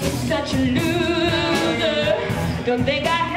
Seen such a loser. Don't think I.